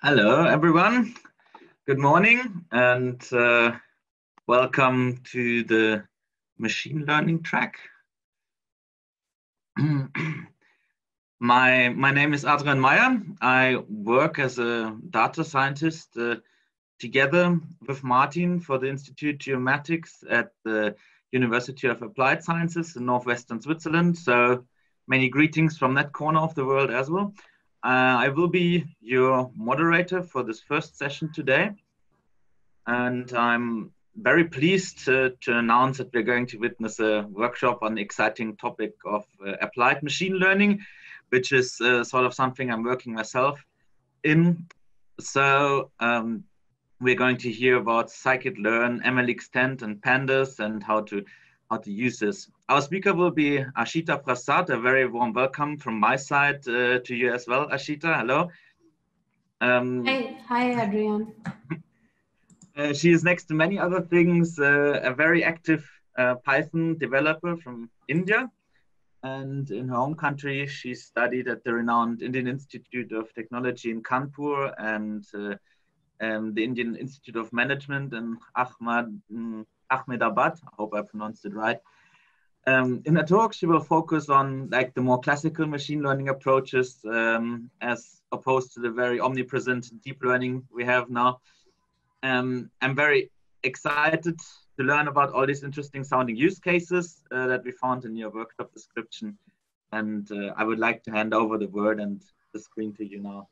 Hello, everyone. Good morning and uh, welcome to the machine learning track. my, my name is Adrian Meyer. I work as a data scientist uh, together with Martin for the Institute Geomatics at the University of Applied Sciences in Northwestern Switzerland. So many greetings from that corner of the world as well. Uh, I will be your moderator for this first session today. And I'm very pleased to, announce that we're going to witness a workshop on the exciting topic of uh, applied machine learning, which is uh, sort of something I'm working myself in. So um, we're going to hear about scikit-learn, MLXtend, and pandas, and how to how to use this. Our speaker will be Ashita Prasad. A very warm welcome from my side uh, to you as well, Ashita. Hello. Um, hi, hi, Adrian. Uh, she is next to many other things, uh, a very active uh, Python developer from India. And in her home country, she studied at the renowned Indian Institute of Technology in Kanpur and uh, um, the Indian Institute of Management in Ahmad, um, Ahmedabad. I hope I pronounced it right. Um, in her talk, she will focus on like the more classical machine learning approaches um, as opposed to the very omnipresent deep learning we have now. Um, I'm very excited to learn about all these interesting sounding use cases uh, that we found in your workshop description. And uh, I would like to hand over the word and the screen to you now.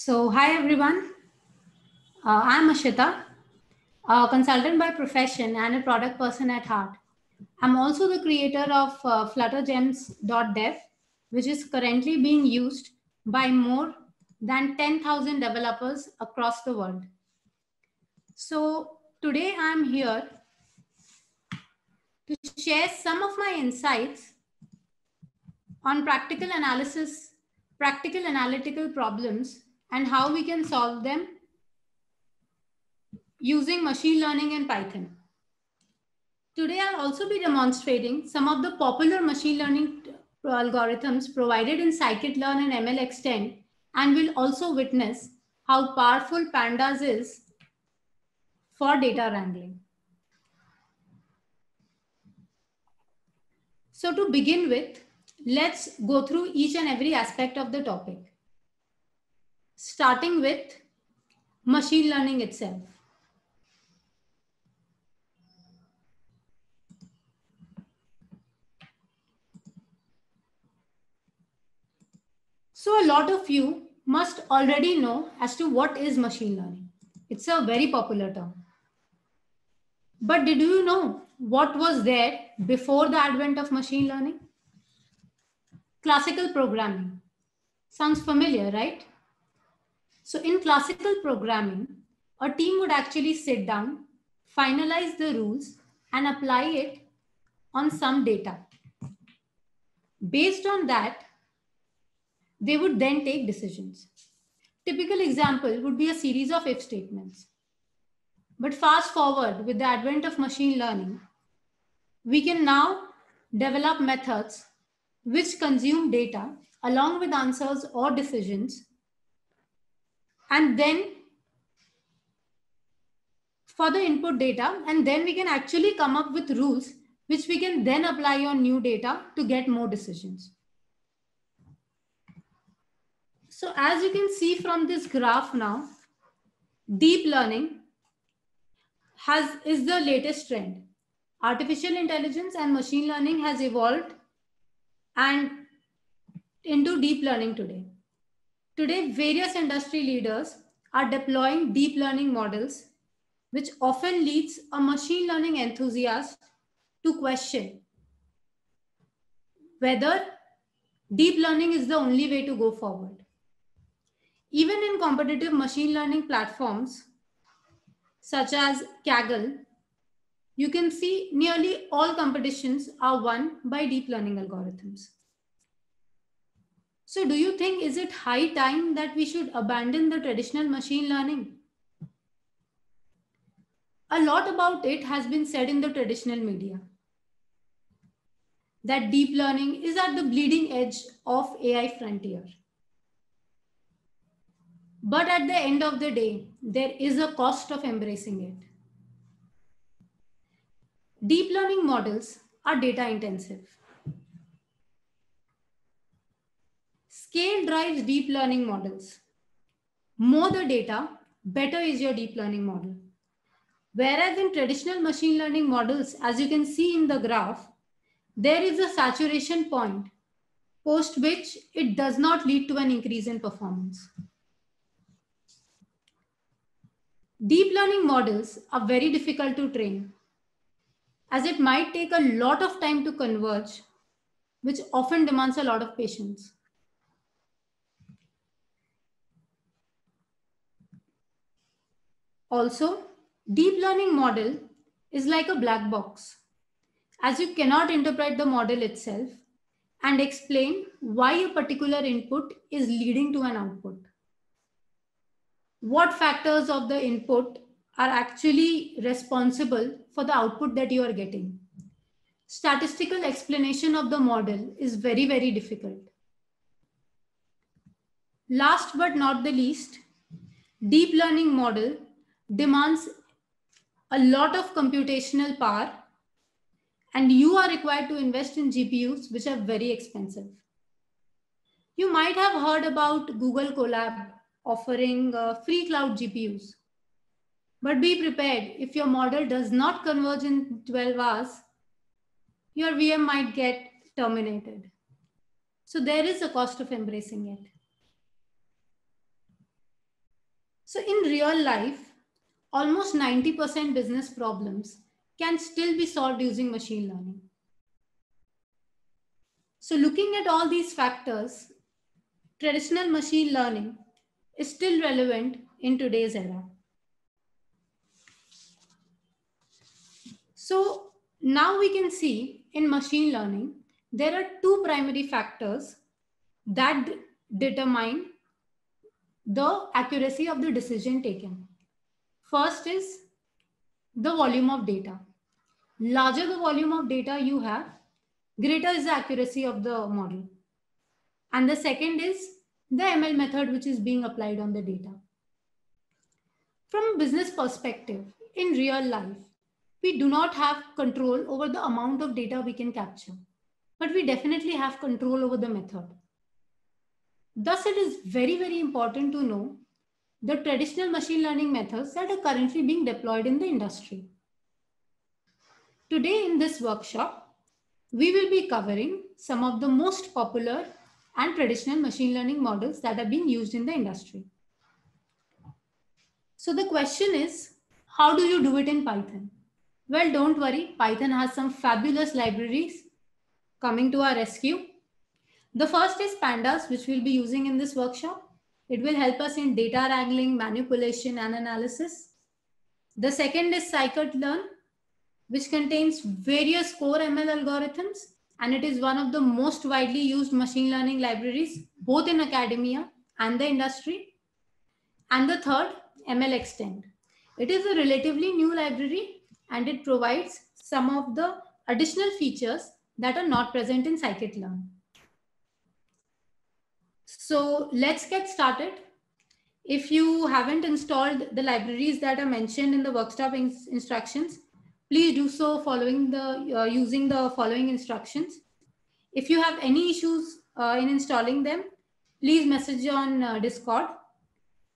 So, hi everyone. Uh, I'm Ashita, a consultant by profession and a product person at heart. I'm also the creator of uh, fluttergems.dev, which is currently being used by more than 10,000 developers across the world. So today I'm here to share some of my insights on practical analysis, practical analytical problems and how we can solve them using machine learning in Python. Today, I'll also be demonstrating some of the popular machine learning algorithms provided in scikit-learn and MLXtend, and we'll also witness how powerful pandas is for data wrangling. So to begin with, let's go through each and every aspect of the topic starting with machine learning itself. So a lot of you must already know as to what is machine learning. It's a very popular term. But did you know what was there before the advent of machine learning? Classical programming. Sounds familiar, right? So in classical programming, a team would actually sit down, finalize the rules and apply it on some data. Based on that, they would then take decisions. Typical example would be a series of if statements. But fast forward with the advent of machine learning, we can now develop methods which consume data along with answers or decisions and then for the input data and then we can actually come up with rules which we can then apply on new data to get more decisions. So as you can see from this graph now, deep learning has is the latest trend. Artificial intelligence and machine learning has evolved and into deep learning today. Today, various industry leaders are deploying deep learning models, which often leads a machine learning enthusiast to question whether deep learning is the only way to go forward. Even in competitive machine learning platforms, such as Kaggle, you can see nearly all competitions are won by deep learning algorithms. So do you think, is it high time that we should abandon the traditional machine learning? A lot about it has been said in the traditional media. that deep learning is at the bleeding edge of AI frontier. But at the end of the day, there is a cost of embracing it. Deep learning models are data intensive. Scale drives deep learning models. More the data, better is your deep learning model. Whereas in traditional machine learning models, as you can see in the graph, there is a saturation point post which it does not lead to an increase in performance. Deep learning models are very difficult to train as it might take a lot of time to converge, which often demands a lot of patience. Also, deep learning model is like a black box as you cannot interpret the model itself and explain why a particular input is leading to an output. What factors of the input are actually responsible for the output that you are getting. Statistical explanation of the model is very, very difficult. Last but not the least, deep learning model demands a lot of computational power and you are required to invest in GPUs, which are very expensive. You might have heard about Google Colab offering uh, free cloud GPUs. But be prepared, if your model does not converge in 12 hours, your VM might get terminated. So there is a cost of embracing it. So in real life, almost 90% business problems can still be solved using machine learning. So looking at all these factors, traditional machine learning is still relevant in today's era. So now we can see in machine learning, there are two primary factors that determine the accuracy of the decision taken. First is the volume of data larger the volume of data you have, greater is the accuracy of the model. And the second is the ML method which is being applied on the data. From a business perspective, in real life, we do not have control over the amount of data we can capture, but we definitely have control over the method. Thus, it is very, very important to know the traditional machine learning methods that are currently being deployed in the industry. Today in this workshop, we will be covering some of the most popular and traditional machine learning models that are being used in the industry. So the question is, how do you do it in Python? Well, don't worry, Python has some fabulous libraries coming to our rescue. The first is pandas, which we'll be using in this workshop. It will help us in data wrangling, manipulation, and analysis. The second is scikit-learn, which contains various core ML algorithms. And it is one of the most widely used machine learning libraries, both in academia and the industry. And the third, MLXtend. It is a relatively new library and it provides some of the additional features that are not present in scikit-learn. So let's get started. If you haven't installed the libraries that are mentioned in the workshop in instructions, Please do so following the uh, using the following instructions. If you have any issues uh, in installing them, please message on uh, Discord.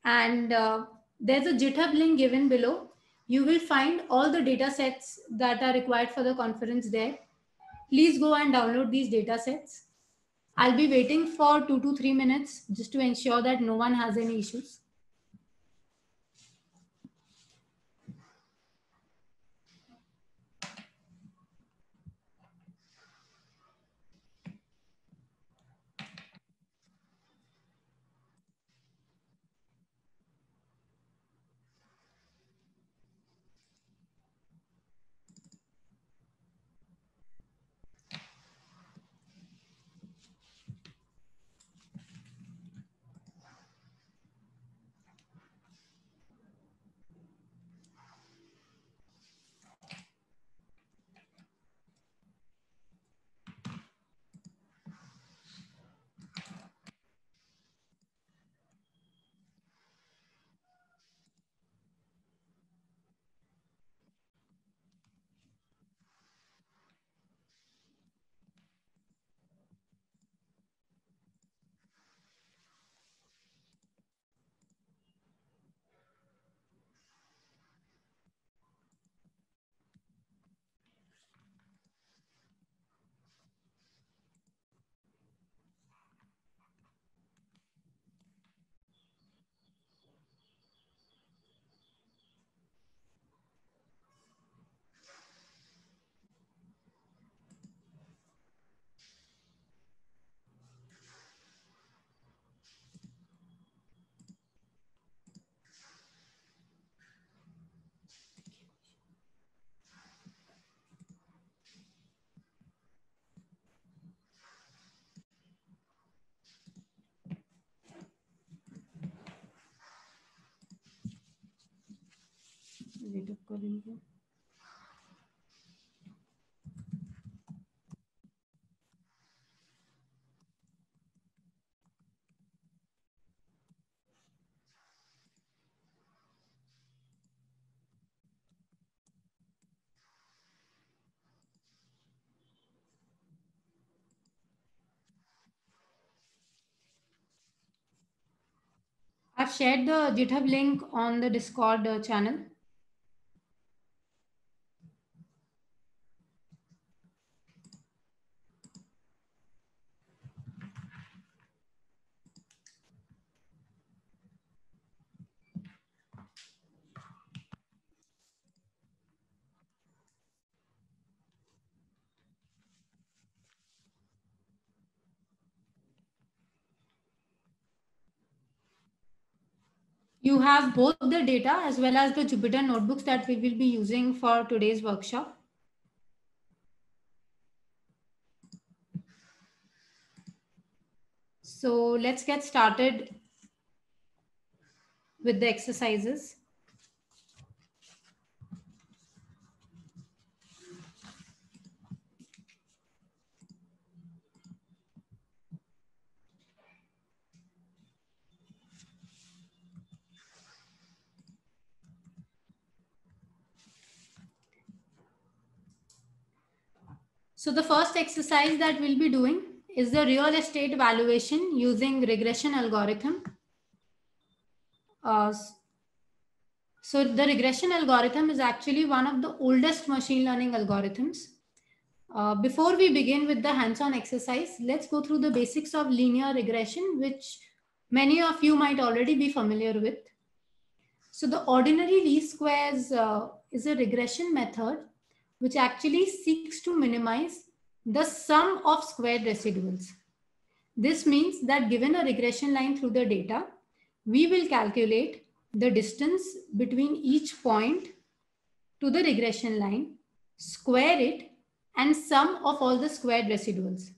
And uh, there's a GitHub link given below. You will find all the data sets that are required for the conference there. Please go and download these data sets. I'll be waiting for two to three minutes just to ensure that no one has any issues. Wait करेंगे I've shared the GitHub link on the Discord uh, channel. You have both the data as well as the Jupyter notebooks that we will be using for today's workshop. So let's get started with the exercises. So the first exercise that we'll be doing is the real estate valuation using regression algorithm. Uh, so the regression algorithm is actually one of the oldest machine learning algorithms. Uh, before we begin with the hands-on exercise, let's go through the basics of linear regression, which many of you might already be familiar with. So the ordinary least squares uh, is a regression method which actually seeks to minimize the sum of squared residuals. This means that given a regression line through the data, we will calculate the distance between each point to the regression line, square it, and sum of all the squared residuals.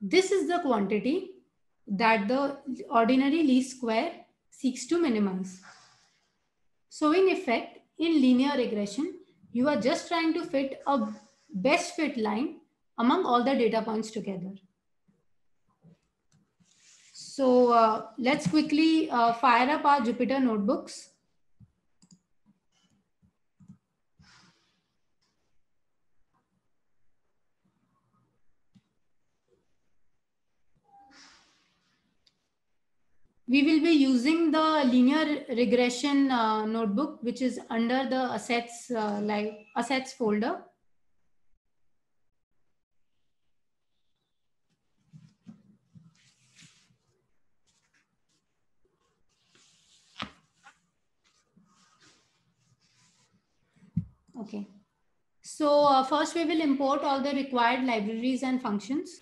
This is the quantity that the ordinary least square seeks to minimize. So in effect, in linear regression, you are just trying to fit a best fit line among all the data points together. So uh, let's quickly uh, fire up our Jupyter notebooks. We will be using the linear regression uh, notebook, which is under the assets uh, like assets folder. Okay. So uh, first we will import all the required libraries and functions.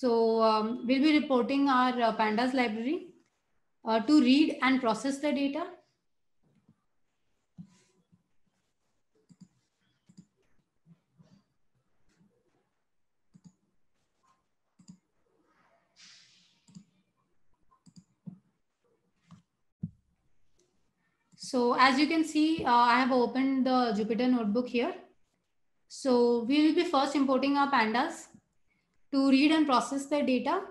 So um, we'll be reporting our uh, pandas library uh, to read and process the data. So as you can see, uh, I have opened the Jupyter notebook here. So we will be first importing our pandas to read and process the data.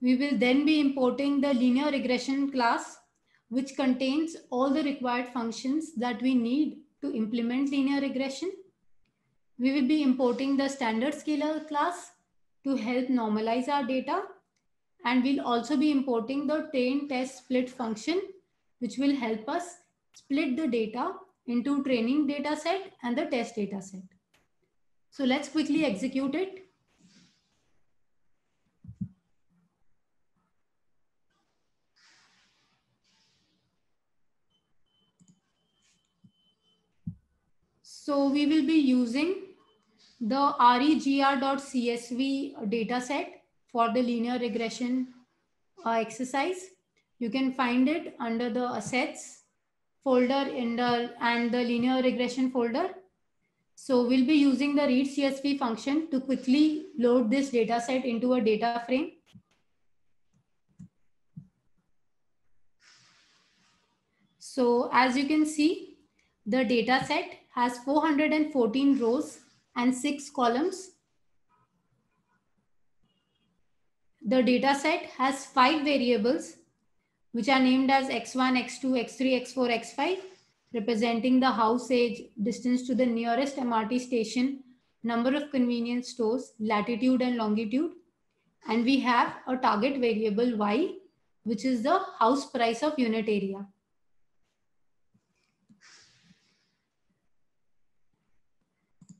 We will then be importing the linear regression class, which contains all the required functions that we need to implement linear regression. We will be importing the standard scaler class to help normalize our data. And we'll also be importing the train test split function, which will help us split the data into training data set and the test data set. So let's quickly execute it. So we will be using the regr.csv dataset for the linear regression uh, exercise. You can find it under the assets folder in the, and the linear regression folder. So we'll be using the read CSV function to quickly load this data set into a data frame. So as you can see, the data set has 414 rows and six columns. The data set has five variables, which are named as x1, x2, x3, x4, x5, representing the house age, distance to the nearest MRT station, number of convenience stores, latitude and longitude. And we have a target variable y, which is the house price of unit area.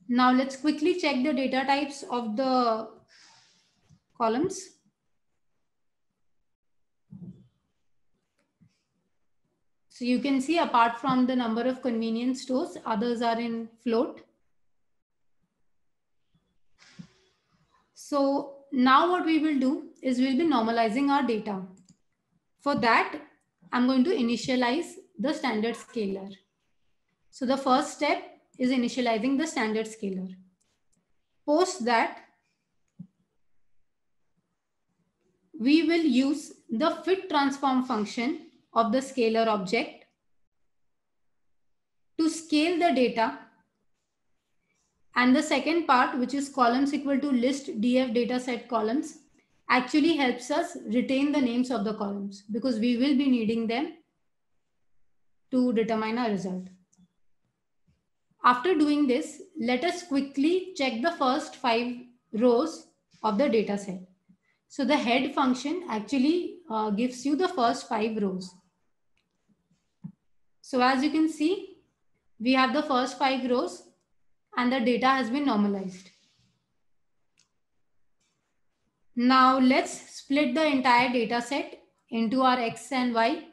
Now let's quickly check the data types of the columns. So you can see apart from the number of convenience stores, others are in float. So now what we will do is we'll be normalizing our data. For that, I'm going to initialize the standard scaler. So the first step is initializing the standard scaler. Post that, we will use the fit transform function of the scaler object to scale the data. And the second part, which is columns equal to list df dataset columns, actually helps us retain the names of the columns because we will be needing them to determine our result. After doing this, let us quickly check the first five rows of the data set. So the head function actually uh, gives you the first five rows. So as you can see, we have the first five rows and the data has been normalized. Now let's split the entire data set into our X and Y.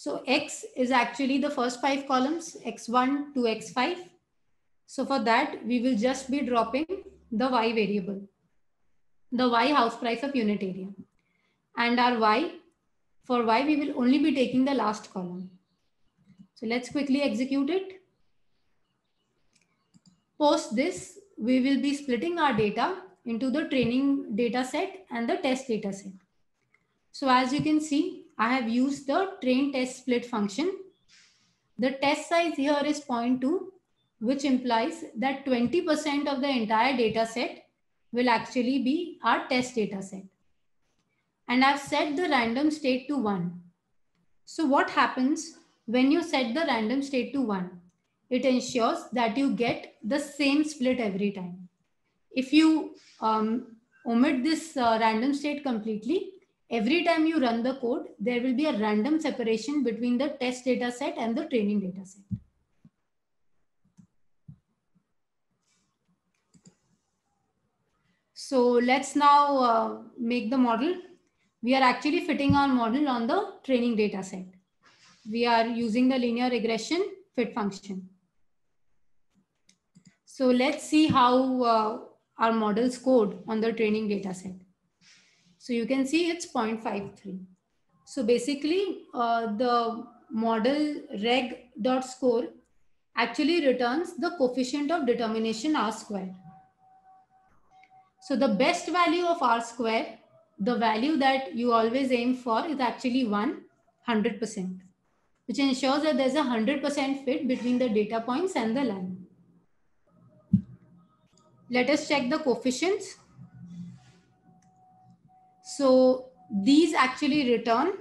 So X is actually the first five columns, X1 to X5. So for that, we will just be dropping the Y variable, the Y house price of unit area. And our Y, for Y, we will only be taking the last column. So let's quickly execute it. Post this, we will be splitting our data into the training data set and the test data set. So as you can see, I have used the train test split function. The test size here is 0.2, which implies that 20% of the entire data set will actually be our test data set. And I've set the random state to one. So what happens when you set the random state to 1, it ensures that you get the same split every time. If you um, omit this uh, random state completely, every time you run the code, there will be a random separation between the test data set and the training data set. So let's now uh, make the model. We are actually fitting our model on the training data set we are using the linear regression fit function. So let's see how uh, our models code on the training data set. So you can see it's 0.53. So basically uh, the model reg dot score actually returns the coefficient of determination r square. So the best value of r square, the value that you always aim for is actually 1, 100% which ensures that there's a 100% fit between the data points and the line. Let us check the coefficients. So these actually return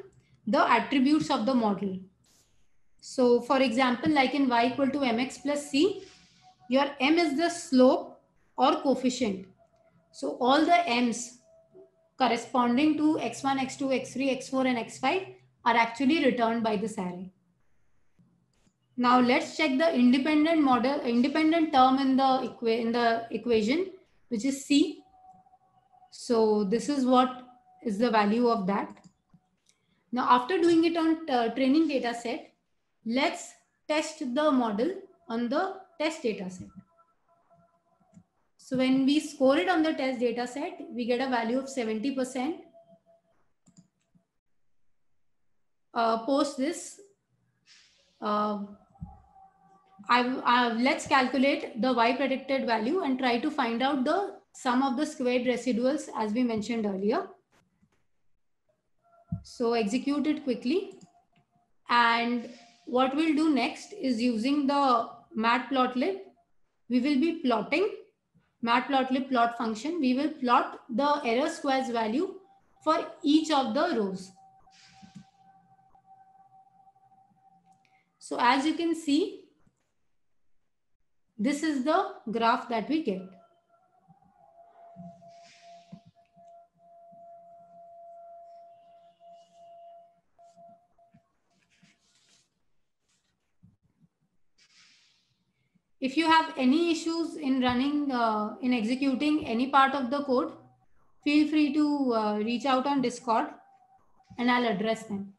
the attributes of the model. So for example, like in y equal to mx plus c, your m is the slope or coefficient. So all the m's corresponding to x1, x2, x3, x4, and x5 are actually returned by this array. Now let's check the independent model, independent term in the, in the equation, which is C. So this is what is the value of that. Now after doing it on uh, training data set, let's test the model on the test data set. So when we score it on the test data set, we get a value of 70%. Uh, post this, uh, I, uh, let's calculate the y predicted value and try to find out the sum of the squared residuals as we mentioned earlier. So execute it quickly. And what we'll do next is using the matplotlib, we will be plotting matplotlib plot function. We will plot the error squares value for each of the rows. So as you can see, this is the graph that we get. If you have any issues in running, uh, in executing any part of the code, feel free to uh, reach out on Discord and I'll address them.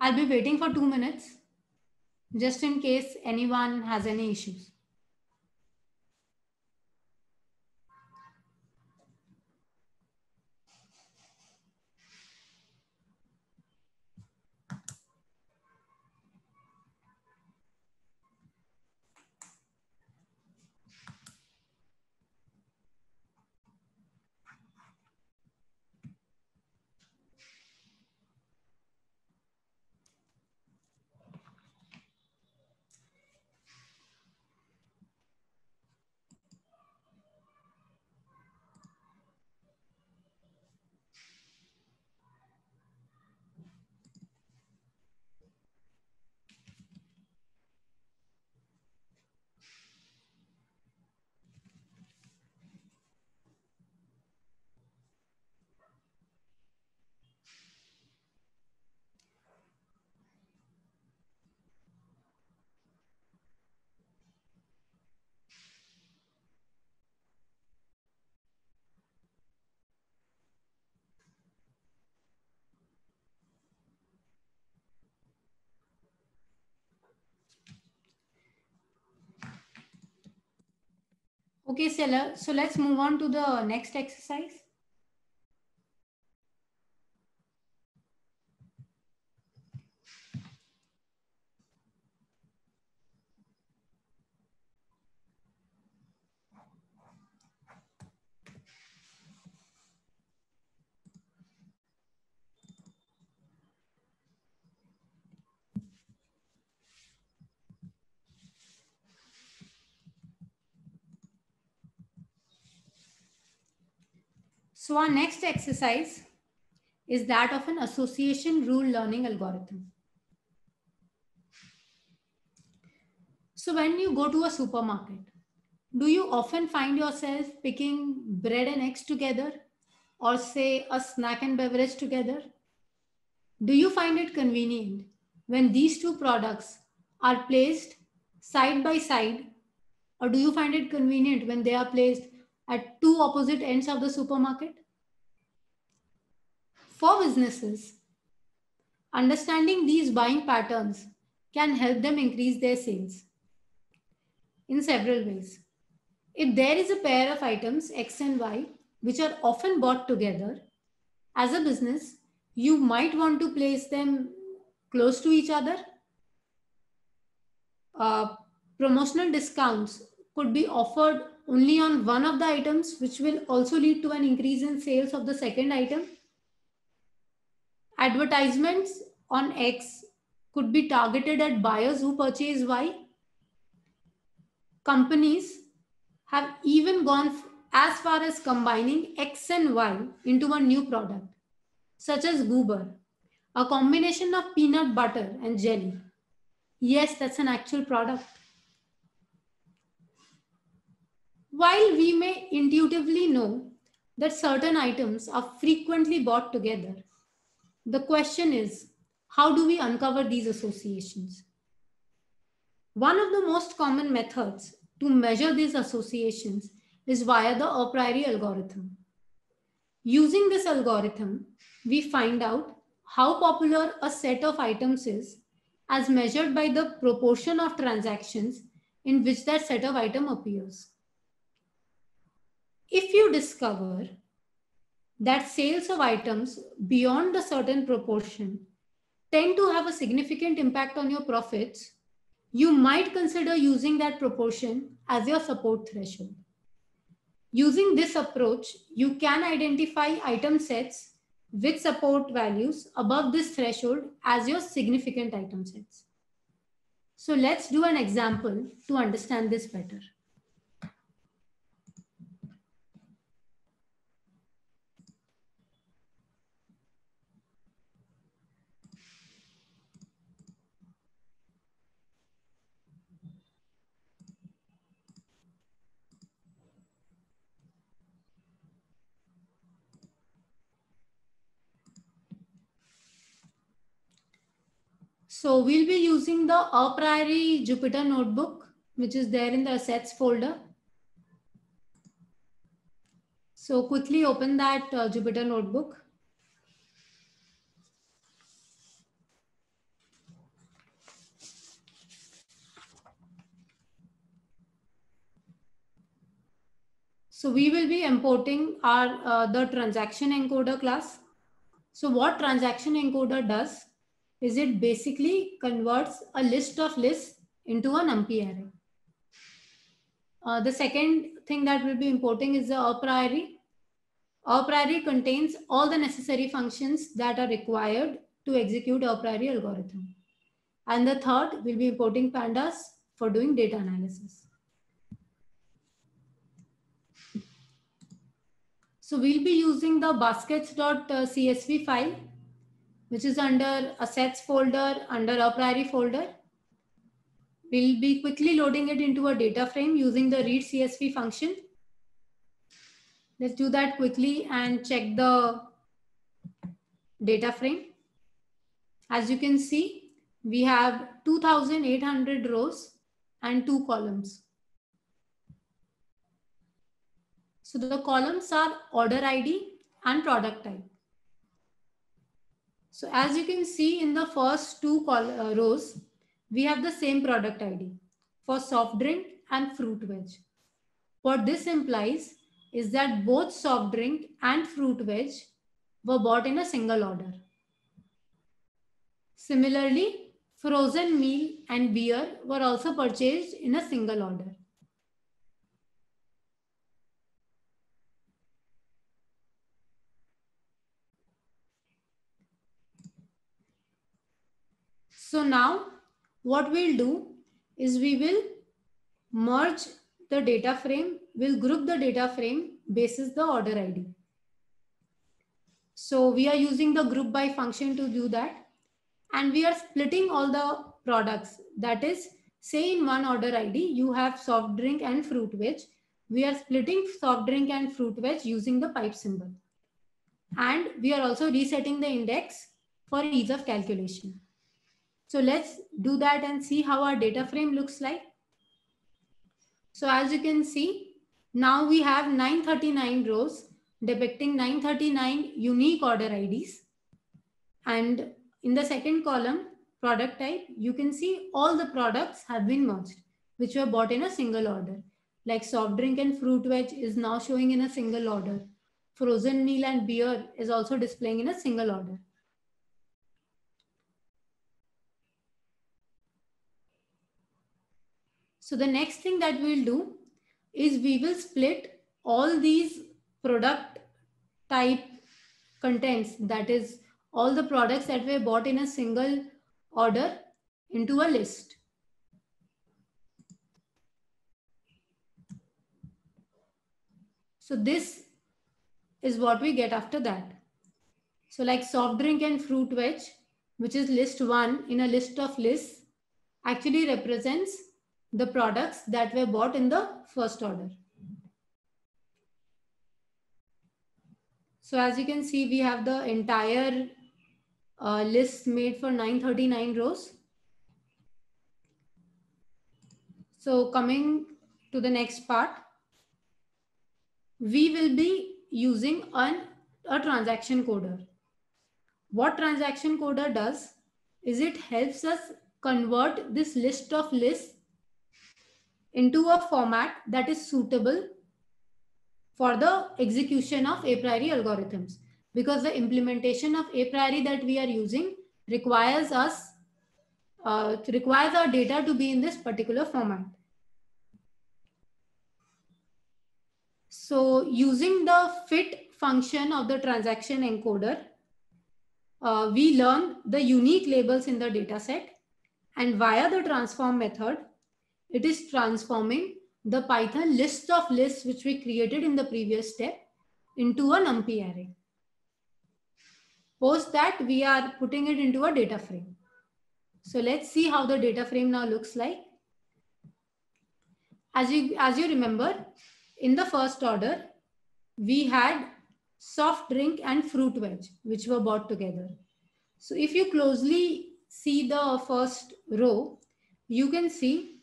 I'll be waiting for two minutes just in case anyone has any issues. Okay, Stella. So let's move on to the next exercise. So our next exercise is that of an association rule learning algorithm. So when you go to a supermarket, do you often find yourself picking bread and eggs together or say a snack and beverage together? Do you find it convenient when these two products are placed side by side or do you find it convenient when they are placed at two opposite ends of the supermarket? For businesses, understanding these buying patterns can help them increase their sales in several ways. If there is a pair of items X and Y, which are often bought together, as a business, you might want to place them close to each other. Uh, promotional discounts could be offered only on one of the items, which will also lead to an increase in sales of the second item. Advertisements on X could be targeted at buyers who purchase Y. Companies have even gone as far as combining X and Y into a new product, such as Goober, a combination of peanut butter and jelly. Yes, that's an actual product. While we may intuitively know that certain items are frequently bought together, the question is, how do we uncover these associations? One of the most common methods to measure these associations is via the a priori algorithm. Using this algorithm, we find out how popular a set of items is as measured by the proportion of transactions in which that set of item appears. If you discover that sales of items beyond a certain proportion tend to have a significant impact on your profits, you might consider using that proportion as your support threshold. Using this approach, you can identify item sets with support values above this threshold as your significant item sets. So let's do an example to understand this better. So we'll be using the a priori Jupyter notebook, which is there in the assets folder. So quickly open that uh, Jupyter notebook. So we will be importing our uh, the transaction encoder class. So what transaction encoder does is it basically converts a list of lists into a NumPy array. Uh, the second thing that we'll be importing is the a priori. A priori contains all the necessary functions that are required to execute a priori algorithm. And the third, we'll be importing pandas for doing data analysis. So we'll be using the baskets.csv file which is under assets folder, under a priori folder. We'll be quickly loading it into a data frame using the read CSV function. Let's do that quickly and check the data frame. As you can see, we have 2,800 rows and two columns. So the columns are order ID and product type. So as you can see in the first two uh, rows, we have the same product ID for soft drink and fruit veg. What this implies is that both soft drink and fruit veg were bought in a single order. Similarly, frozen meal and beer were also purchased in a single order. So now what we'll do is we will merge the data frame, we'll group the data frame basis the order ID. So we are using the group by function to do that. And we are splitting all the products. That is, say in one order ID, you have soft drink and fruit veg. We are splitting soft drink and fruit veg using the pipe symbol. And we are also resetting the index for ease of calculation. So let's do that and see how our data frame looks like. So as you can see, now we have 939 rows depicting 939 unique order IDs. And in the second column, product type, you can see all the products have been merged, which were bought in a single order. Like soft drink and fruit veg is now showing in a single order. Frozen meal and beer is also displaying in a single order. So the next thing that we'll do is we will split all these product type contents, that is all the products that were bought in a single order into a list. So this is what we get after that. So like soft drink and fruit veg, which is list one in a list of lists, actually represents the products that were bought in the first order. So as you can see, we have the entire uh, list made for 939 rows. So coming to the next part, we will be using an, a transaction encoder. What transaction encoder does is it helps us convert this list of lists into a format that is suitable for the execution of a priori algorithms because the implementation of a priori that we are using requires us, uh, requires our data to be in this particular format. So using the fit function of the transaction encoder, uh, we learn the unique labels in the data set and via the transform method, it is transforming the Python list of lists which we created in the previous step into a NumPy array. Post that, we are putting it into a data frame. So let's see how the data frame now looks like. As you, as you remember, in the first order, we had soft drink and fruit veg, which were bought together. So if you closely see the first row, you can see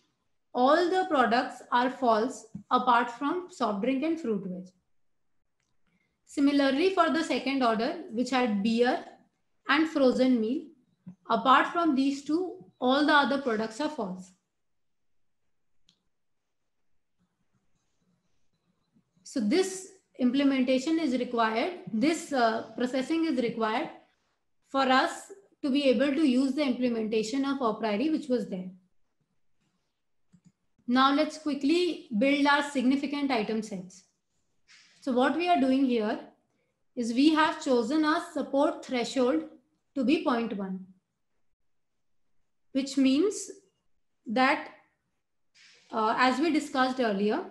all the products are false apart from soft drink and fruit veg. Similarly, for the second order, which had beer and frozen meal, apart from these two, all the other products are false. So this implementation is required, this uh, processing is required for us to be able to use the implementation of priori which was there. Now let's quickly build our significant item sets. So what we are doing here is we have chosen our support threshold to be 0.1, which means that uh, as we discussed earlier,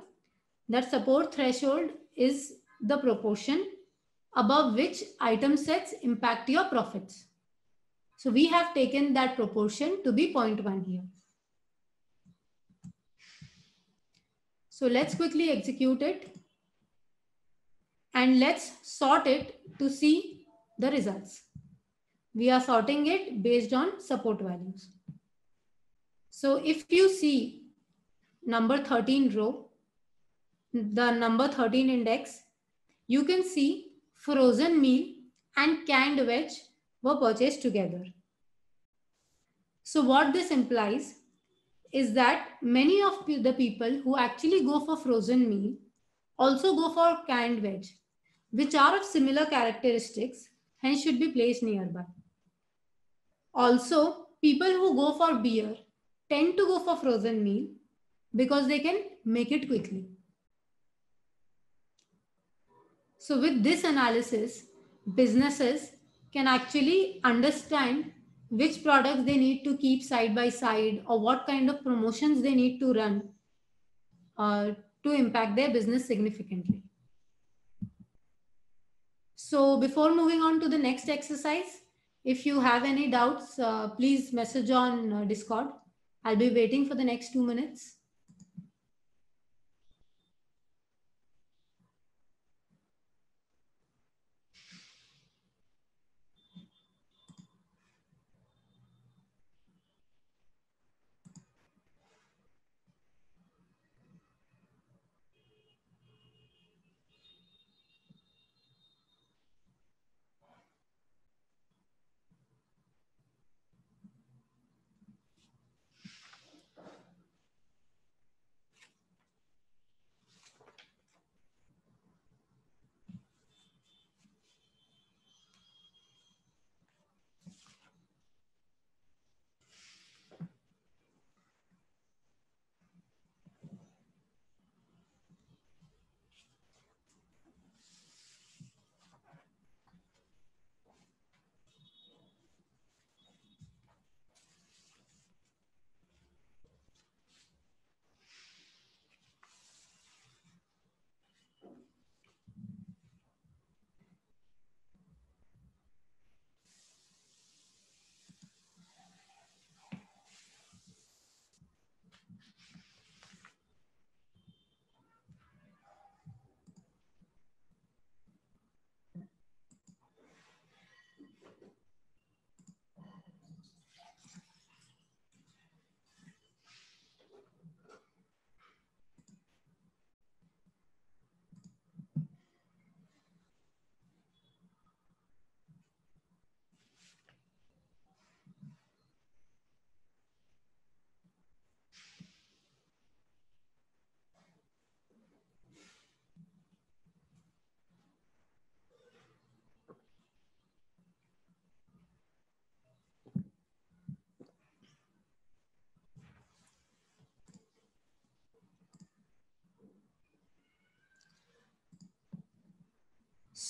that support threshold is the proportion above which item sets impact your profits. So we have taken that proportion to be 0.1 here. So let's quickly execute it and let's sort it to see the results. We are sorting it based on support values. So if you see number 13 row, the number 13 index, you can see frozen meal and canned veg were purchased together. So what this implies is that many of the people who actually go for frozen meal also go for canned veg, which are of similar characteristics, hence should be placed nearby. Also, people who go for beer tend to go for frozen meal because they can make it quickly. So with this analysis, businesses can actually understand which products they need to keep side by side or what kind of promotions they need to run uh, to impact their business significantly. So before moving on to the next exercise, if you have any doubts, uh, please message on uh, Discord. I'll be waiting for the next two minutes.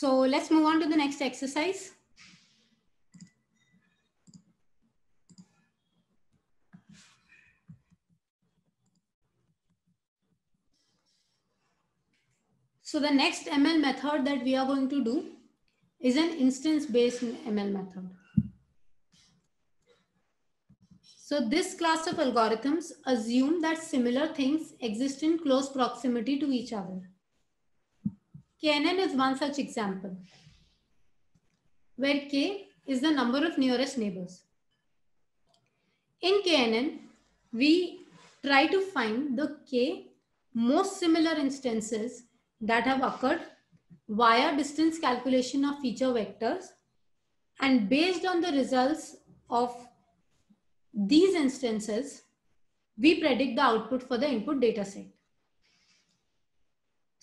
So let's move on to the next exercise. So the next ML method that we are going to do is an instance-based ML method. So this class of algorithms assume that similar things exist in close proximity to each other. KNN is one such example, where K is the number of nearest neighbors. In KNN, we try to find the K most similar instances that have occurred via distance calculation of feature vectors. And based on the results of these instances, we predict the output for the input data set.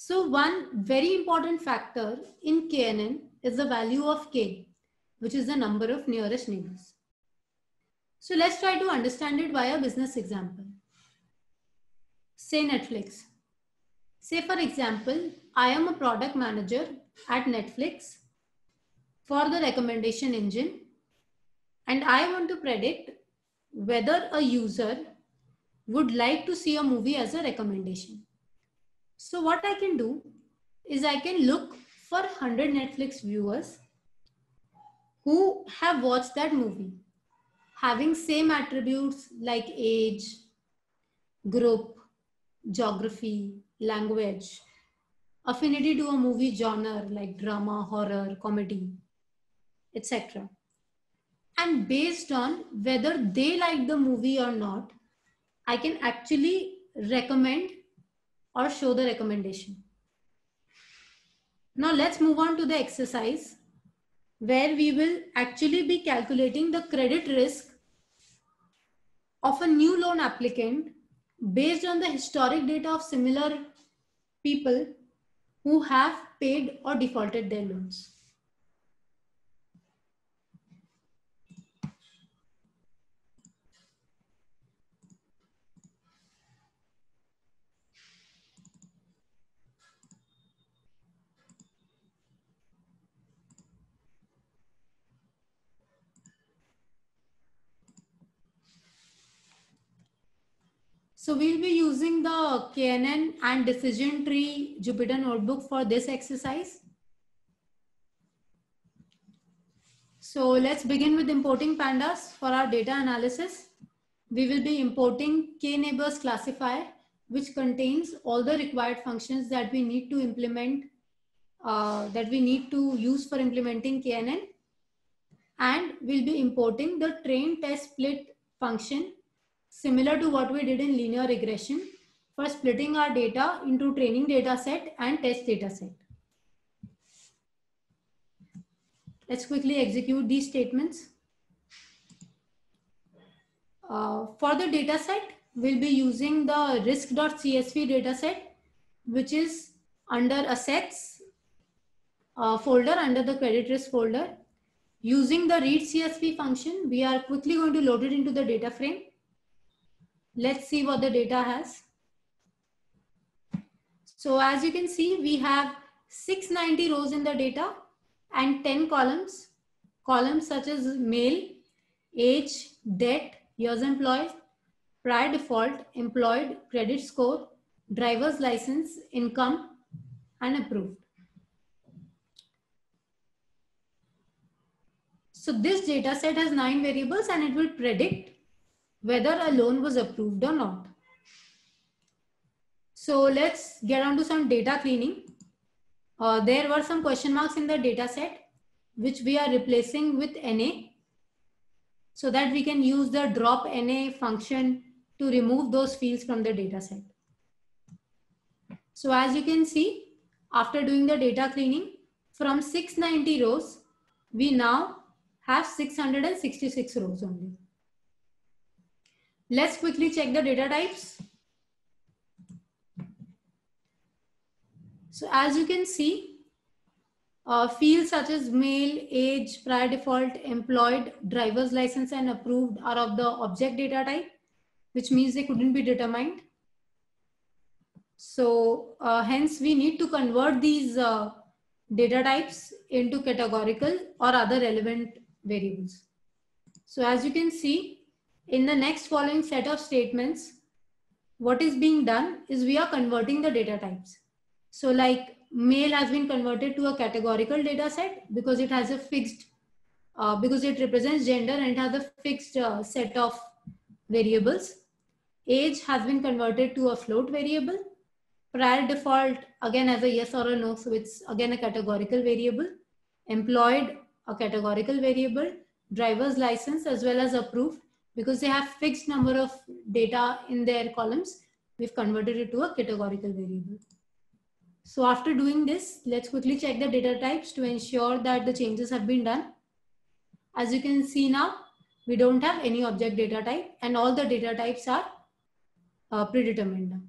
So one very important factor in KNN is the value of K, which is the number of nearest neighbors. So let's try to understand it via a business example. Say Netflix. Say for example, I am a product manager at Netflix for the recommendation engine and I want to predict whether a user would like to see a movie as a recommendation. So what I can do is I can look for 100 Netflix viewers who have watched that movie having same attributes like age, group, geography, language, affinity to a movie genre like drama, horror, comedy, etc. And based on whether they like the movie or not, I can actually recommend or show the recommendation. Now let's move on to the exercise where we will actually be calculating the credit risk of a new loan applicant based on the historic data of similar people who have paid or defaulted their loans. So we'll be using the KNN and decision tree Jupyter notebook for this exercise. So let's begin with importing pandas for our data analysis. We will be importing k-neighbors classifier, which contains all the required functions that we need to implement, uh, that we need to use for implementing KNN. And we'll be importing the train test split function similar to what we did in linear regression for splitting our data into training data set and test data set. Let's quickly execute these statements. Uh, for the data set, we'll be using the risk.csv data set, which is under assets uh, folder under the credit risk folder. Using the read CSV function, we are quickly going to load it into the data frame. Let's see what the data has. So as you can see, we have 690 rows in the data and 10 columns. Columns such as male, age, debt, years employed, prior default, employed, credit score, driver's license, income, and approved. So this data set has nine variables and it will predict whether a loan was approved or not. So let's get on to some data cleaning. Uh, there were some question marks in the data set, which we are replacing with NA so that we can use the drop NA function to remove those fields from the data set. So as you can see, after doing the data cleaning, from 690 rows, we now have 666 rows only. Let's quickly check the data types. So as you can see, uh, fields such as male, age, prior default, employed, driver's license and approved are of the object data type, which means they couldn't be determined. So uh, hence we need to convert these uh, data types into categorical or other relevant variables. So as you can see, in the next following set of statements, what is being done is we are converting the data types. So like male has been converted to a categorical data set because it has a fixed, uh, because it represents gender and it has a fixed uh, set of variables. Age has been converted to a float variable. Prior default again as a yes or a no, so it's again a categorical variable. Employed, a categorical variable. Driver's license as well as approved because they have fixed number of data in their columns. We've converted it to a categorical variable. So after doing this, let's quickly check the data types to ensure that the changes have been done. As you can see now, we don't have any object data type and all the data types are uh, predetermined.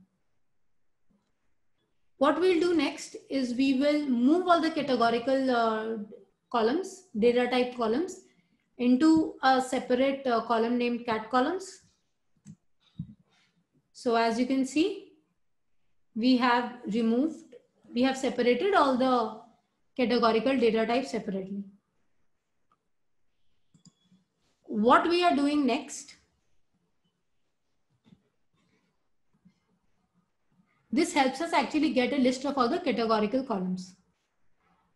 What we'll do next is we will move all the categorical uh, columns, data type columns into a separate uh, column named cat columns. So as you can see, we have removed, we have separated all the categorical data types separately. What we are doing next This helps us actually get a list of all the categorical columns.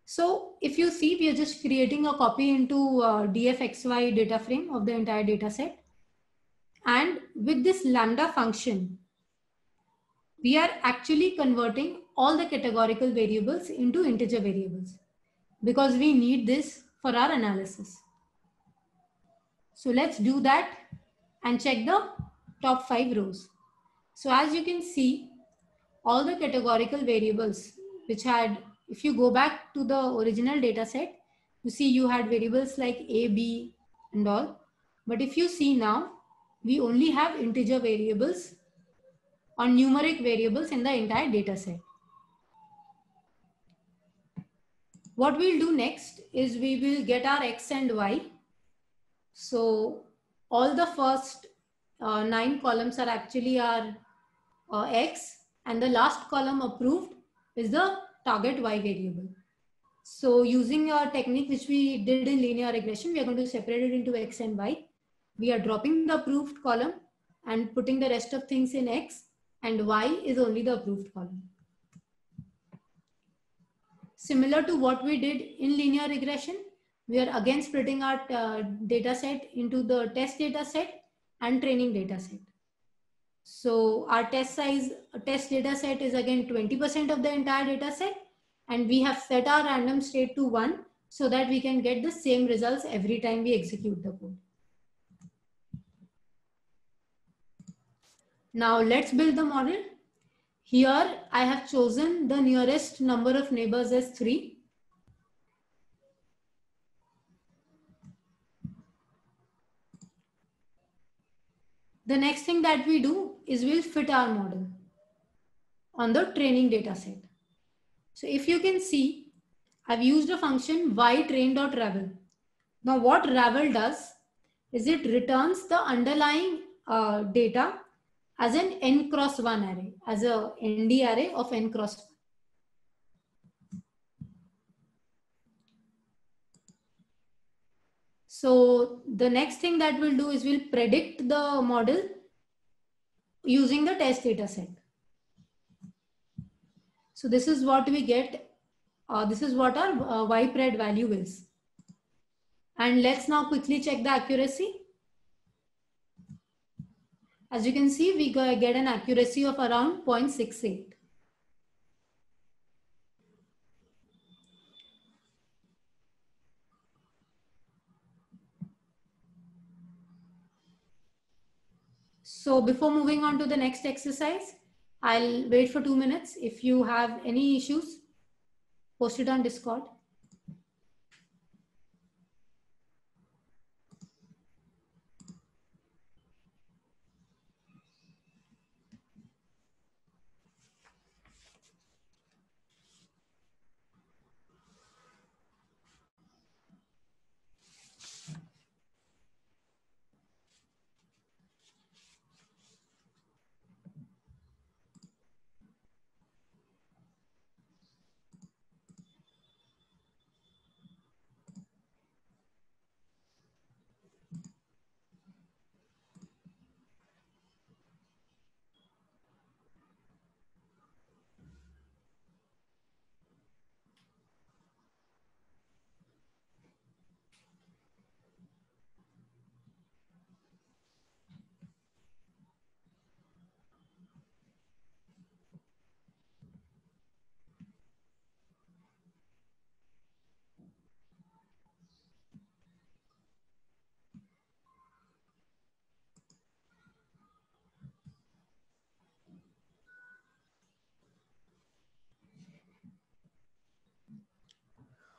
So if you see, we are just creating a copy into uh, DFXY data frame of the entire data set. And with this lambda function, we are actually converting all the categorical variables into integer variables because we need this for our analysis. So let's do that and check the top five rows. So as you can see, all the categorical variables which had, if you go back to the original data set, you see you had variables like A, B and all. But if you see now, we only have integer variables or numeric variables in the entire data set. What we'll do next is we will get our X and Y. So all the first uh, nine columns are actually our uh, X and the last column approved is the target y variable. So using our technique which we did in linear regression, we are going to separate it into x and y. We are dropping the approved column and putting the rest of things in x and y is only the approved column. Similar to what we did in linear regression, we are again splitting our uh, data set into the test data set and training data set. So our test size, test data set is again 20% of the entire data set. And we have set our random state to one so that we can get the same results every time we execute the code. Now let's build the model. Here I have chosen the nearest number of neighbors as three The next thing that we do is we'll fit our model on the training data set. So if you can see, I've used a function ytrain.ravel. Now what ravel does is it returns the underlying uh, data as an n cross 1 array, as a nd array of n cross 1. So the next thing that we'll do is we'll predict the model using the test data set. So this is what we get. Uh, this is what our uh, ypred value is. And let's now quickly check the accuracy. As you can see, we get an accuracy of around 0.68. So before moving on to the next exercise, I'll wait for two minutes. If you have any issues, post it on Discord.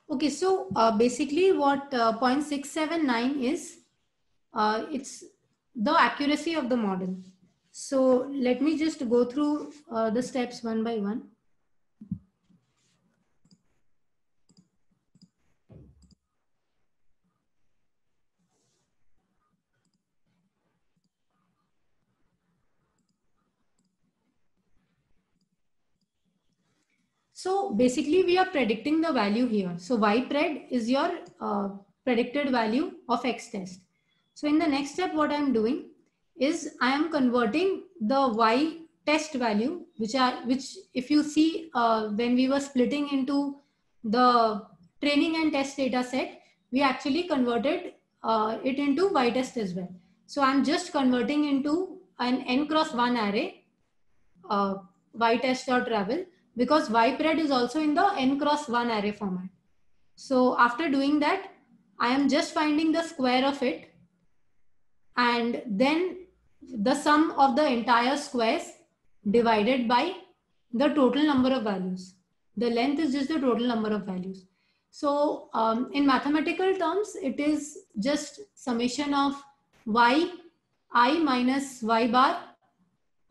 Okay, so uh, basically what uh, 0.679 is, uh, it's the accuracy of the model. So let me just go through uh, the steps one by one. So basically we are predicting the value here. So Y pred is your uh, predicted value of x test. So in the next step, what I'm doing is I am converting the y test value, which are which if you see uh, when we were splitting into the training and test data set, we actually converted uh, it into y test as well. So I'm just converting into an n cross one array, uh, y test dot ravel because ypred is also in the n cross 1 array format. So after doing that, I am just finding the square of it and then the sum of the entire squares divided by the total number of values. The length is just the total number of values. So um, in mathematical terms, it is just summation of y i minus y bar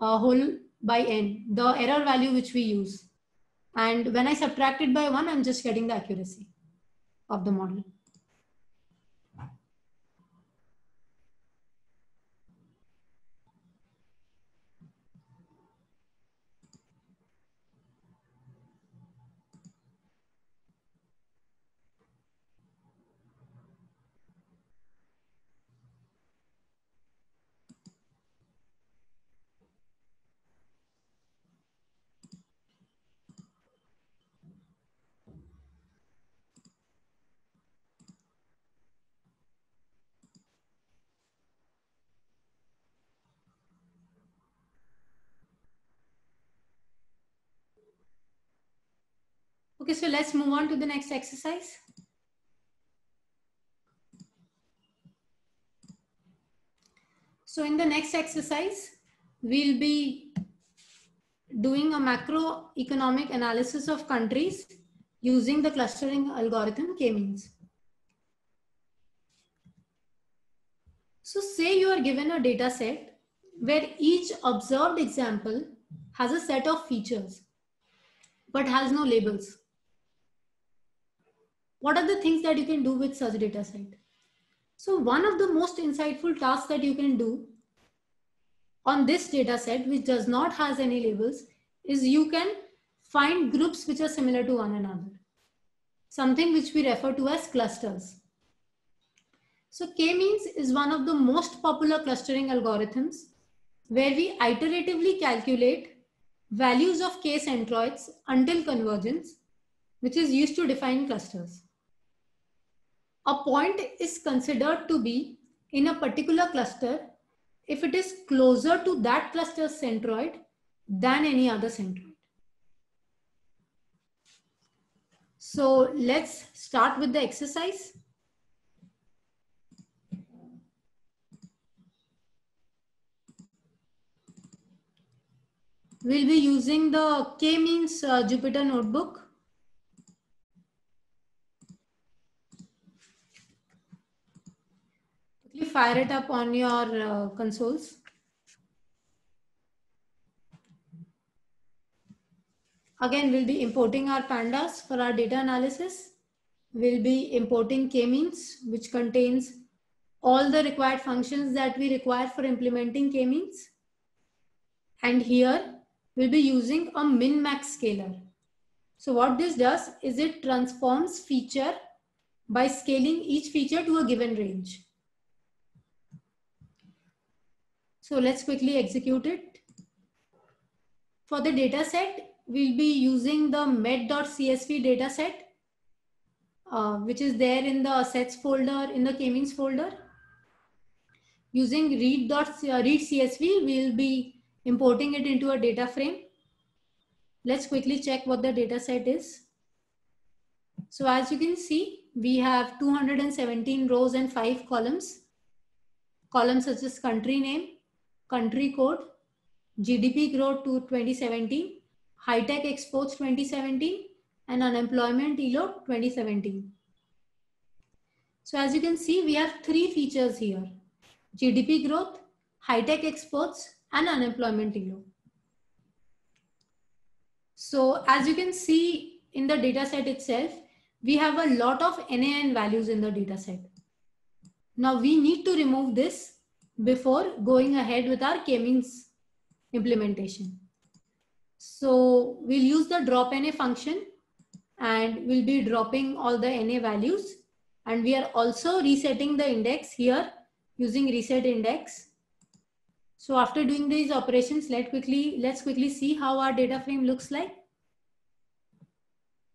uh, whole by n, the error value which we use. And when I subtract it by one, I'm just getting the accuracy of the model. Okay, so let's move on to the next exercise. So in the next exercise, we'll be doing a macroeconomic analysis of countries using the clustering algorithm k-means. So say you are given a data set where each observed example has a set of features, but has no labels. What are the things that you can do with such data set? So one of the most insightful tasks that you can do on this data set, which does not has any labels, is you can find groups which are similar to one another. Something which we refer to as clusters. So k-means is one of the most popular clustering algorithms where we iteratively calculate values of k centroids until convergence, which is used to define clusters a point is considered to be in a particular cluster if it is closer to that cluster's centroid than any other centroid. So let's start with the exercise. We'll be using the k-means uh, Jupyter notebook. Fire it up on your uh, consoles. Again, we'll be importing our pandas for our data analysis. We'll be importing k-means, which contains all the required functions that we require for implementing k-means. And here, we'll be using a min-max scaler. So what this does is it transforms feature by scaling each feature to a given range. So let's quickly execute it. For the data set, we'll be using the med.csv data set, uh, which is there in the assets folder in the k-means folder. Using read.read.csv, we'll be importing it into a data frame. Let's quickly check what the data set is. So as you can see, we have 217 rows and five columns. Columns such as country name, country code, GDP growth to 2017, high-tech exports 2017, and unemployment ILO 2017. So as you can see, we have three features here. GDP growth, high-tech exports, and unemployment ILO. So as you can see in the data set itself, we have a lot of NAN values in the data set. Now we need to remove this before going ahead with our k-means implementation. So we'll use the drop NA function and we'll be dropping all the NA values. And we are also resetting the index here using reset index. So after doing these operations, let quickly, let's quickly see how our data frame looks like.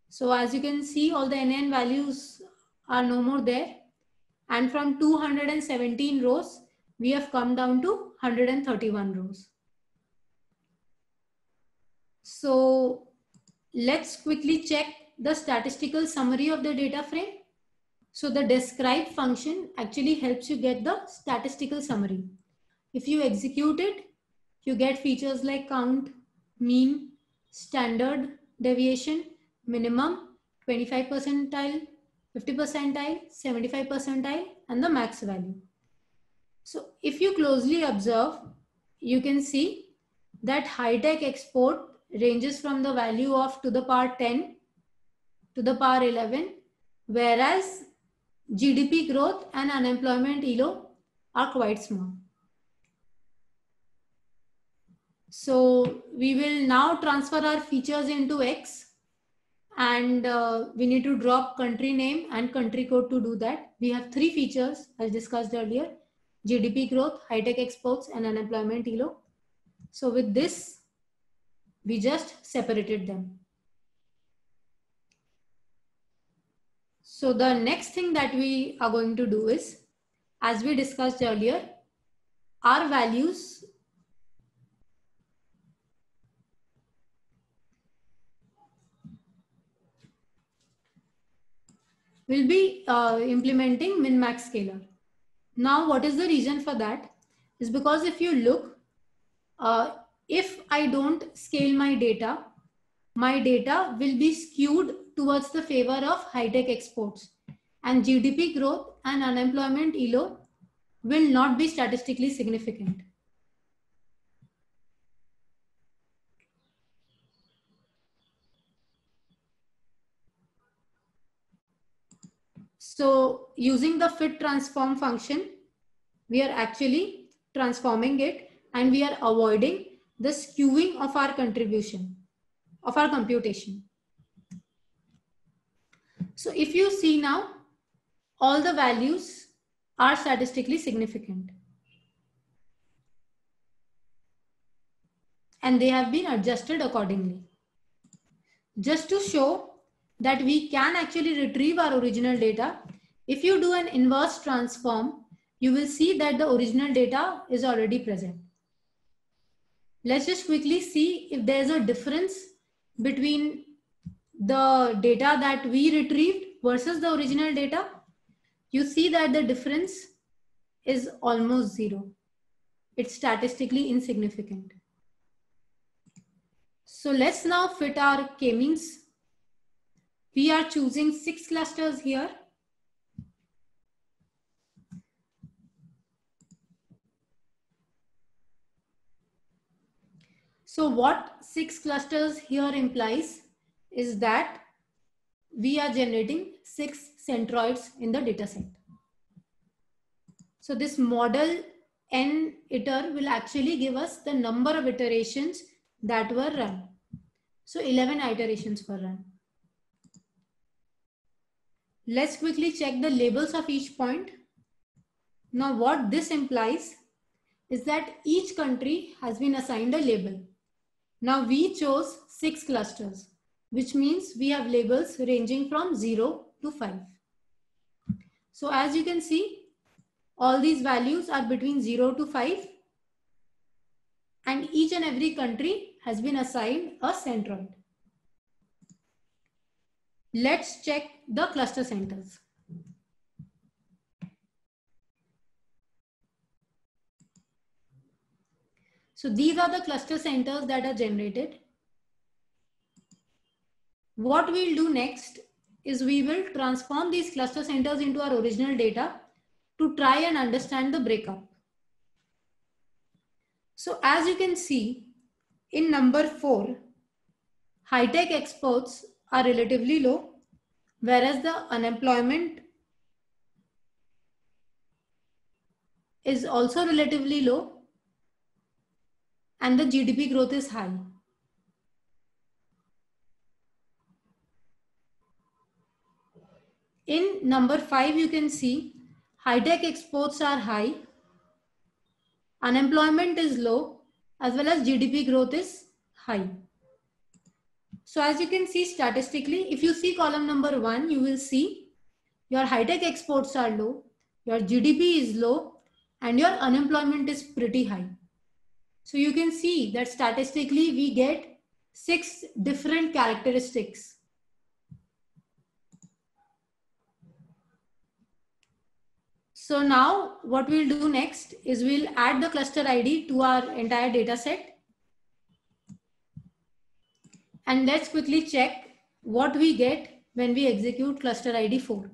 So as you can see, all the NN values are no more there. And from 217 rows, we have come down to 131 rows. So let's quickly check the statistical summary of the data frame. So the describe function actually helps you get the statistical summary. If you execute it, you get features like count, mean, standard deviation, minimum, 25 percentile, 50 percentile, 75 percentile, and the max value. So if you closely observe, you can see that high-tech export ranges from the value of to the power 10 to the power 11, whereas GDP growth and unemployment ILO are quite small. So we will now transfer our features into X and uh, we need to drop country name and country code to do that. We have three features as discussed earlier, GDP growth, high-tech exports and unemployment ILO. So with this, we just separated them. So the next thing that we are going to do is, as we discussed earlier, our values will be uh, implementing min-max scaler. Now, what is the reason for that? Is because if you look, uh, if I don't scale my data, my data will be skewed towards the favor of high-tech exports and GDP growth and unemployment ILO will not be statistically significant. So using the fit transform function, we are actually transforming it and we are avoiding the skewing of our contribution, of our computation. So if you see now, all the values are statistically significant. And they have been adjusted accordingly. Just to show that we can actually retrieve our original data. If you do an inverse transform, you will see that the original data is already present. Let's just quickly see if there's a difference between the data that we retrieved versus the original data. You see that the difference is almost zero. It's statistically insignificant. So let's now fit our k-means we are choosing six clusters here. So what six clusters here implies is that we are generating six centroids in the dataset. So this model n iter will actually give us the number of iterations that were run. So 11 iterations were run. Let's quickly check the labels of each point. Now what this implies is that each country has been assigned a label. Now we chose six clusters, which means we have labels ranging from zero to five. So as you can see, all these values are between zero to five and each and every country has been assigned a centroid. Let's check the cluster centers. So these are the cluster centers that are generated. What we'll do next is we will transform these cluster centers into our original data to try and understand the breakup. So as you can see, in number four, high-tech exports are relatively low, whereas the unemployment is also relatively low and the GDP growth is high. In number five, you can see high-tech exports are high, unemployment is low, as well as GDP growth is high. So as you can see statistically, if you see column number one, you will see your high-tech exports are low, your GDP is low, and your unemployment is pretty high. So you can see that statistically we get six different characteristics. So now what we'll do next is we'll add the cluster ID to our entire data set. And let's quickly check what we get when we execute cluster ID 4.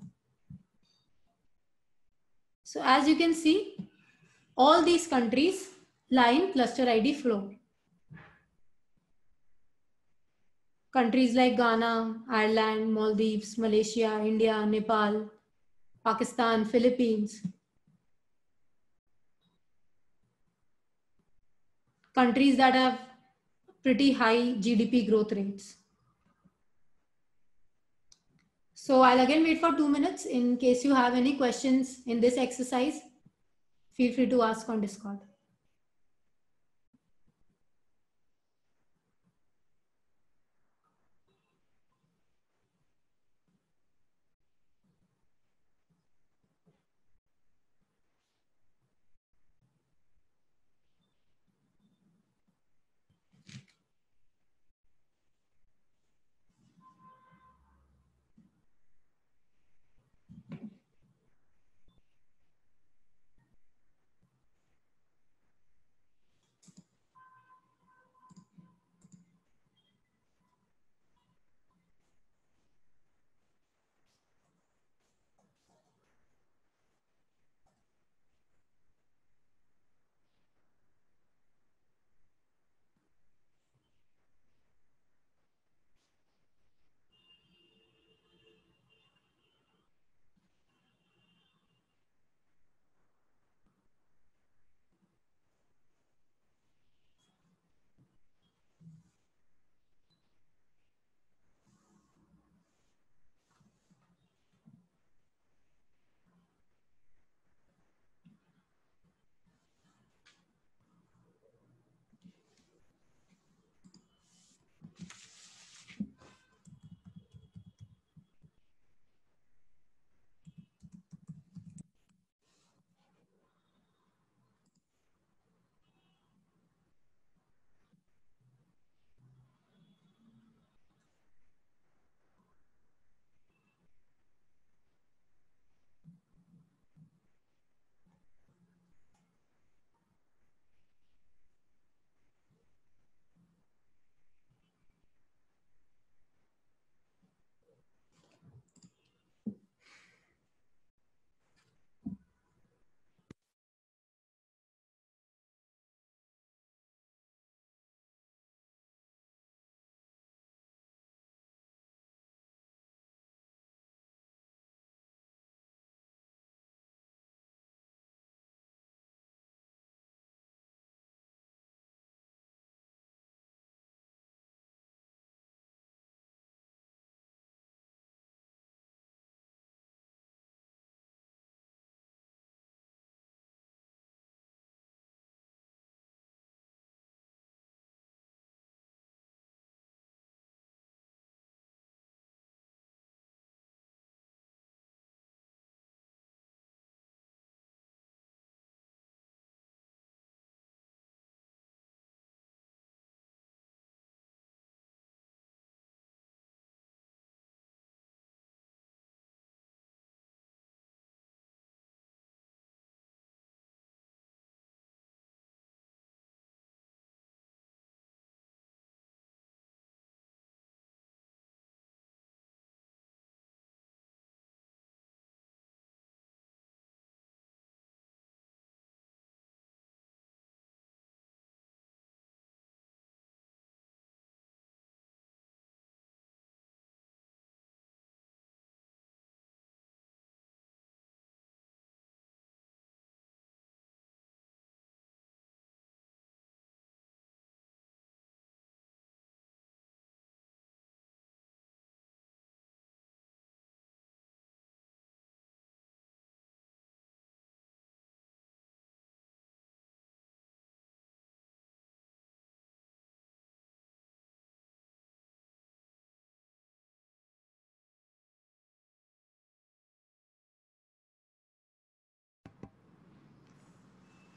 So as you can see, all these countries lie in cluster ID flow. Countries like Ghana, Ireland, Maldives, Malaysia, India, Nepal, Pakistan, Philippines. Countries that have pretty high GDP growth rates. So I'll again wait for two minutes in case you have any questions in this exercise feel free to ask on Discord.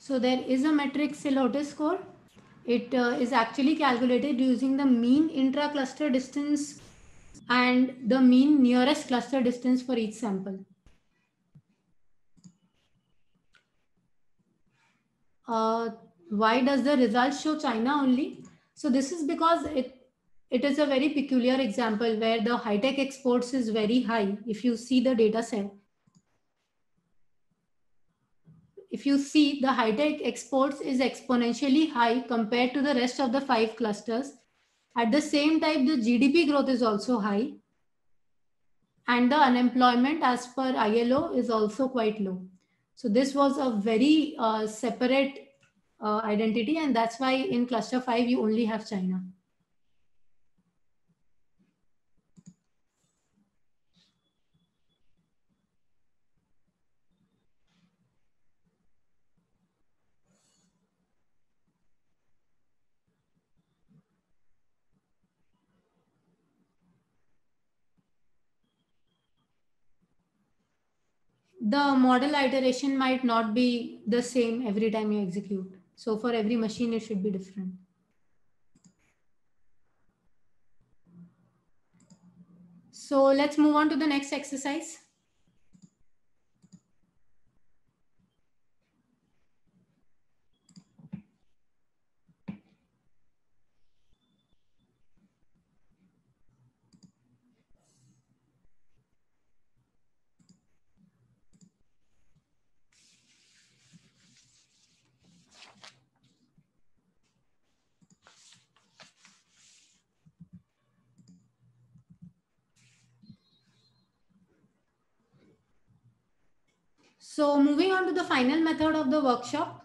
So there is a metric silhouette score. It uh, is actually calculated using the mean intra-cluster distance and the mean nearest cluster distance for each sample. Uh, why does the result show China only? So this is because it, it is a very peculiar example where the high-tech exports is very high. If you see the data set, if you see the high-tech exports is exponentially high compared to the rest of the five clusters. At the same time, the GDP growth is also high. And the unemployment as per ILO is also quite low. So this was a very uh, separate uh, identity. And that's why in cluster five, you only have China. The model iteration might not be the same every time you execute. So for every machine, it should be different. So let's move on to the next exercise. So moving on to the final method of the workshop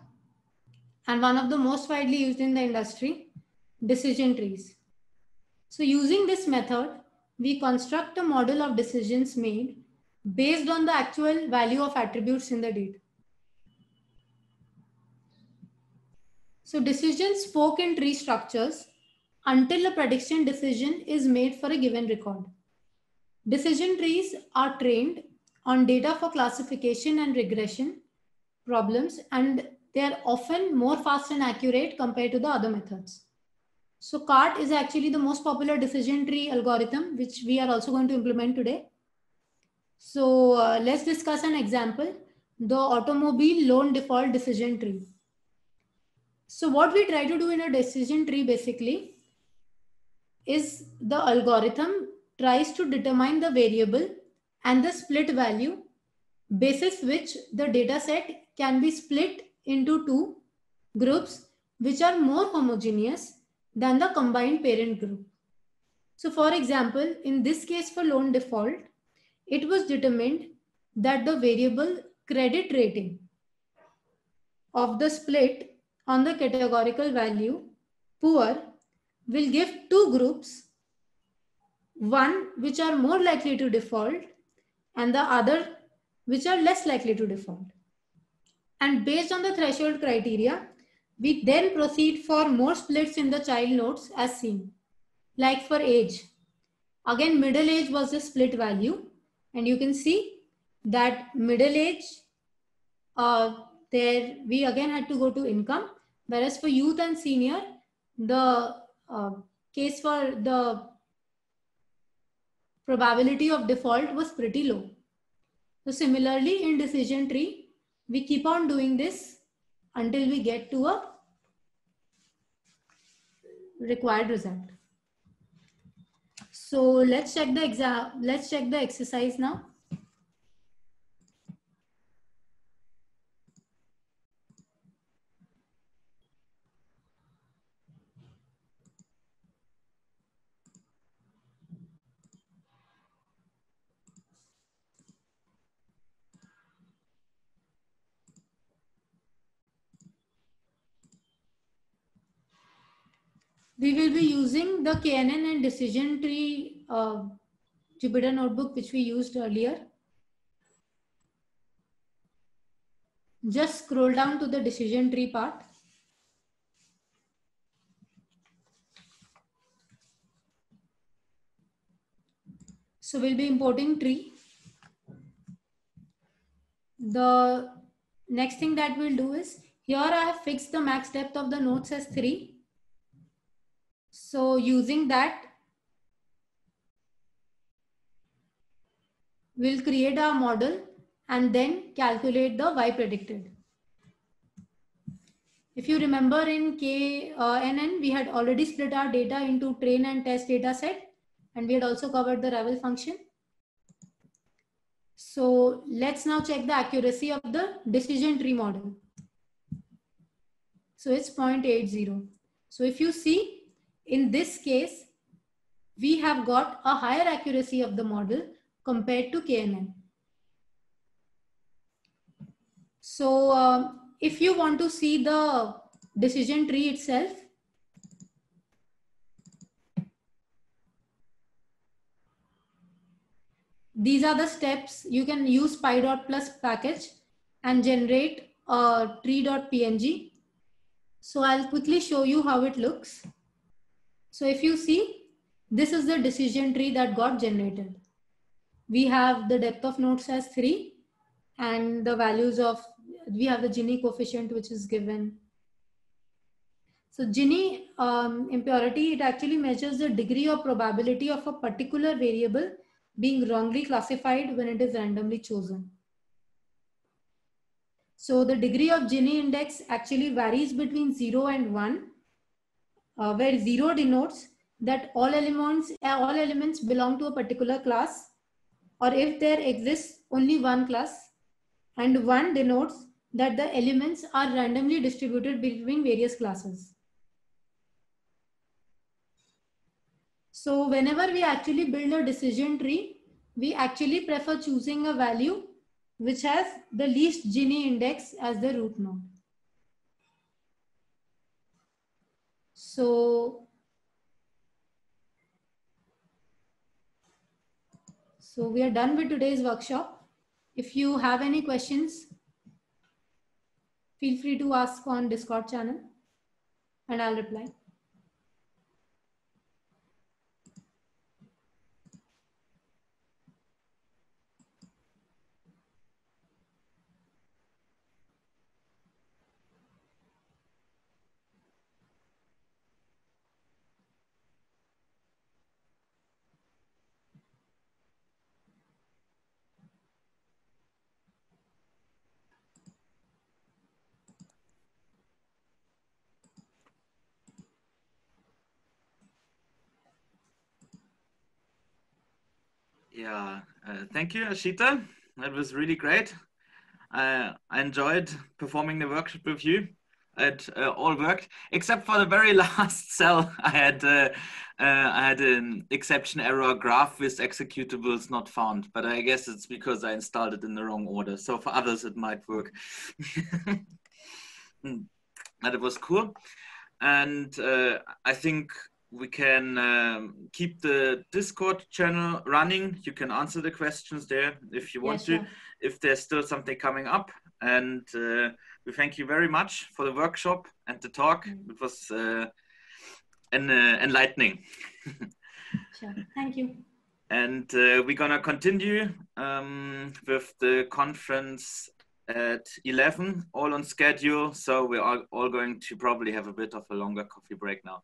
and one of the most widely used in the industry, decision trees. So using this method, we construct a model of decisions made based on the actual value of attributes in the data. So decisions fork in tree structures until a prediction decision is made for a given record. Decision trees are trained on data for classification and regression problems, and they are often more fast and accurate compared to the other methods. So CART is actually the most popular decision tree algorithm, which we are also going to implement today. So uh, let's discuss an example, the automobile loan default decision tree. So what we try to do in a decision tree basically is the algorithm tries to determine the variable and the split value basis which the data set can be split into two groups which are more homogeneous than the combined parent group. So for example, in this case for loan default, it was determined that the variable credit rating of the split on the categorical value poor will give two groups, one which are more likely to default and the other which are less likely to default. And based on the threshold criteria, we then proceed for more splits in the child nodes as seen. Like for age. Again, middle age was the split value. And you can see that middle age, uh, there we again had to go to income. Whereas for youth and senior, the uh, case for the probability of default was pretty low. So similarly in decision tree, we keep on doing this until we get to a required result. So let's check the exam. Let's check the exercise now. We will be using the KNN and decision tree uh, Jupyter notebook, which we used earlier. Just scroll down to the decision tree part. So we'll be importing tree. The next thing that we'll do is Here I have fixed the max depth of the nodes as 3. So using that, we'll create our model and then calculate the y predicted. If you remember in KNN, we had already split our data into train and test data set, and we had also covered the ravel function. So let's now check the accuracy of the decision tree model. So it's 0.80. So if you see in this case, we have got a higher accuracy of the model compared to KNN. So uh, if you want to see the decision tree itself, these are the steps you can use py.plus plus package and generate a tree.png. So I'll quickly show you how it looks. So if you see, this is the decision tree that got generated. We have the depth of nodes as three and the values of, we have the Gini coefficient which is given. So Gini um, impurity, it actually measures the degree of probability of a particular variable being wrongly classified when it is randomly chosen. So the degree of Gini index actually varies between 0 and 1, uh, where 0 denotes that all elements, uh, all elements belong to a particular class, or if there exists only one class, and 1 denotes that the elements are randomly distributed between various classes. So whenever we actually build a decision tree, we actually prefer choosing a value which has the least Gini index as the root node. So, so we are done with today's workshop. If you have any questions, feel free to ask on Discord channel and I'll reply. Yeah, uh, thank you, Ashita. That was really great. Uh, I enjoyed performing the workshop with you. It uh, all worked except for the very last cell. I had uh, uh, I had an exception error GraphViz executables not found, but I guess it's because I installed it in the wrong order. So for others it might work. Hmm. but it was cool, and uh, I think we can um, keep the Discord channel running. You can answer the questions there if you want yeah, sure. to, if there's still something coming up. And uh, we thank you very much for the workshop and the talk. Mm. It was uh, uh, enlightening. sure, thank you. And uh, we're gonna continue um, with the conference at 11, all on schedule. So we are all going to probably have a bit of a longer coffee break now.